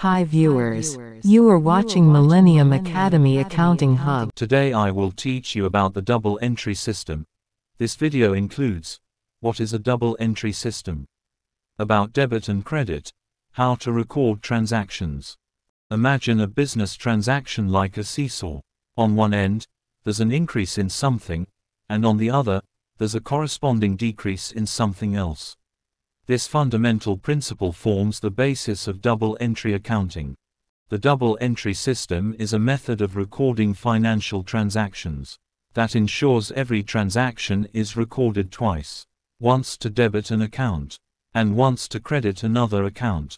Hi viewers. You are watching Millennium Academy Accounting Hub. Today I will teach you about the double entry system. This video includes what is a double entry system, about debit and credit, how to record transactions. Imagine a business transaction like a seesaw. On one end, there's an increase in something, and on the other, there's a corresponding decrease in something else. This fundamental principle forms the basis of double entry accounting. The double entry system is a method of recording financial transactions that ensures every transaction is recorded twice, once to debit an account, and once to credit another account.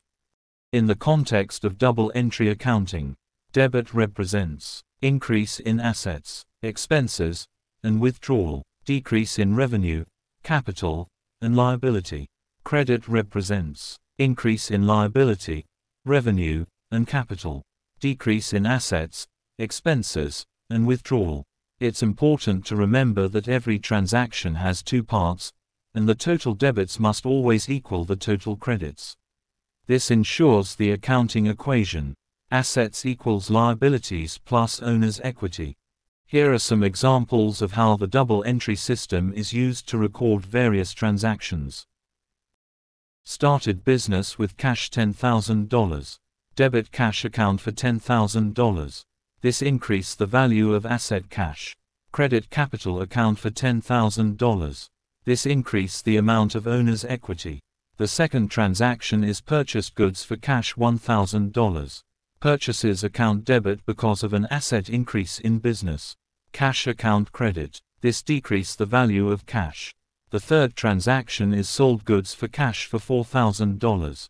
In the context of double entry accounting, debit represents increase in assets, expenses, and withdrawal, decrease in revenue, capital, and liability. Credit represents increase in liability, revenue, and capital, decrease in assets, expenses, and withdrawal. It's important to remember that every transaction has two parts, and the total debits must always equal the total credits. This ensures the accounting equation, assets equals liabilities plus owner's equity. Here are some examples of how the double entry system is used to record various transactions. Started business with cash $10,000. Debit cash account for $10,000. This increased the value of asset cash. Credit capital account for $10,000. This increased the amount of owner's equity. The second transaction is purchased goods for cash $1,000. Purchases account debit because of an asset increase in business. Cash account credit. This decreased the value of cash. The third transaction is sold goods for cash for $4,000.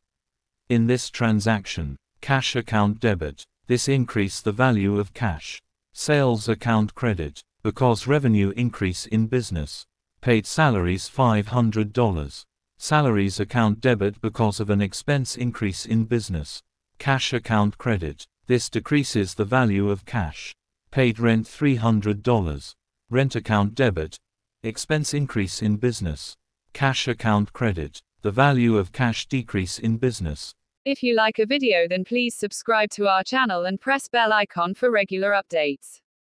In this transaction, cash account debit, this increase the value of cash. Sales account credit, because revenue increase in business. Paid salaries $500. Salaries account debit because of an expense increase in business. Cash account credit, this decreases the value of cash. Paid rent $300. Rent account debit, Expense increase in business. Cash account credit. The value of cash decrease in business. If you like a video then please subscribe to our channel and press bell icon for regular updates.